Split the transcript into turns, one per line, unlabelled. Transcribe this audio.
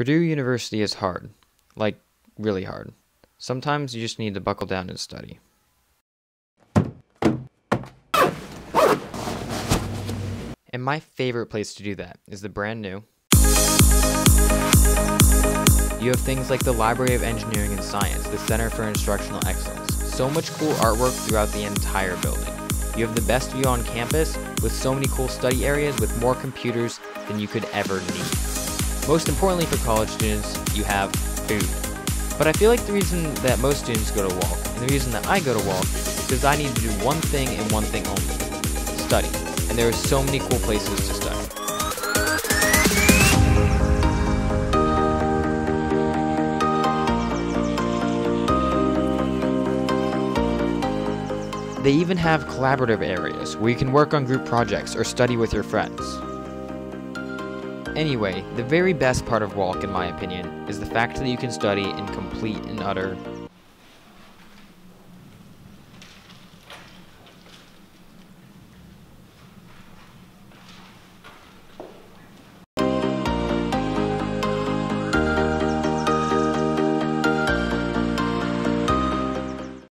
Purdue University is hard. Like, really hard. Sometimes you just need to buckle down and study. And my favorite place to do that is the brand new. You have things like the Library of Engineering and Science, the Center for Instructional Excellence. So much cool artwork throughout the entire building. You have the best view on campus with so many cool study areas with more computers than you could ever need. Most importantly for college students, you have food. But I feel like the reason that most students go to WALC, and the reason that I go to WALC, is because I need to do one thing and one thing only study. And there are so many cool places to study. They even have collaborative areas where you can work on group projects or study with your friends. Anyway, the very best part of WALC, in my opinion, is the fact that you can study in complete and utter